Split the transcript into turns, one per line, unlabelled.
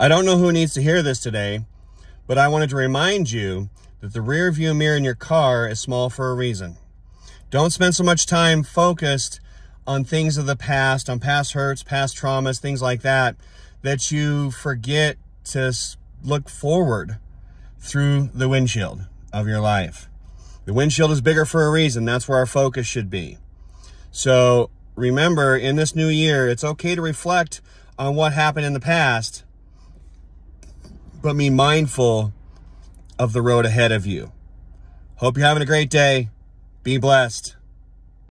I don't know who needs to hear this today, but I wanted to remind you that the rear view mirror in your car is small for a reason. Don't spend so much time focused on things of the past, on past hurts, past traumas, things like that, that you forget to look forward through the windshield of your life. The windshield is bigger for a reason. That's where our focus should be. So remember, in this new year, it's okay to reflect on what happened in the past, but be mindful of the road ahead of you. Hope you're having a great day. Be blessed.